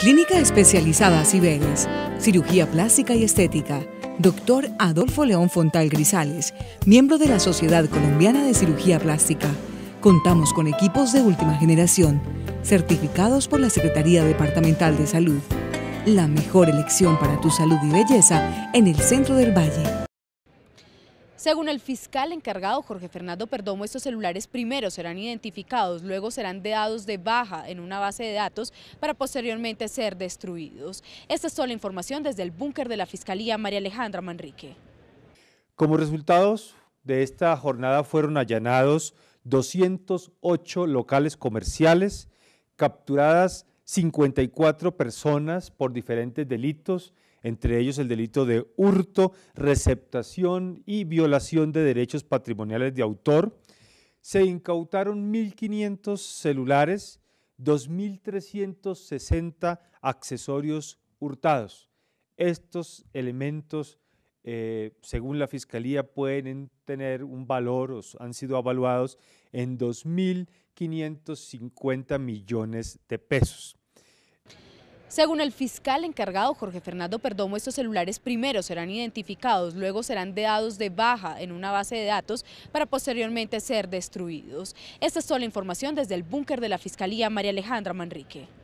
Clínica Especializada Cibeles, Cirugía Plástica y Estética. Doctor Adolfo León Fontal Grisales, miembro de la Sociedad Colombiana de Cirugía Plástica. Contamos con equipos de última generación, certificados por la Secretaría Departamental de Salud. La mejor elección para tu salud y belleza en el centro del Valle. Según el fiscal encargado Jorge Fernando Perdomo, estos celulares primero serán identificados, luego serán dados de baja en una base de datos para posteriormente ser destruidos. Esta es toda la información desde el búnker de la Fiscalía María Alejandra Manrique. Como resultados de esta jornada fueron allanados 208 locales comerciales, capturadas 54 personas por diferentes delitos, entre ellos el delito de hurto, receptación y violación de derechos patrimoniales de autor. Se incautaron 1.500 celulares, 2.360 accesorios hurtados. Estos elementos, eh, según la Fiscalía, pueden tener un valor o han sido evaluados en 2.550 millones de pesos. Según el fiscal encargado Jorge Fernando Perdomo, estos celulares primero serán identificados, luego serán dados de baja en una base de datos para posteriormente ser destruidos. Esta es toda la información desde el búnker de la Fiscalía María Alejandra Manrique.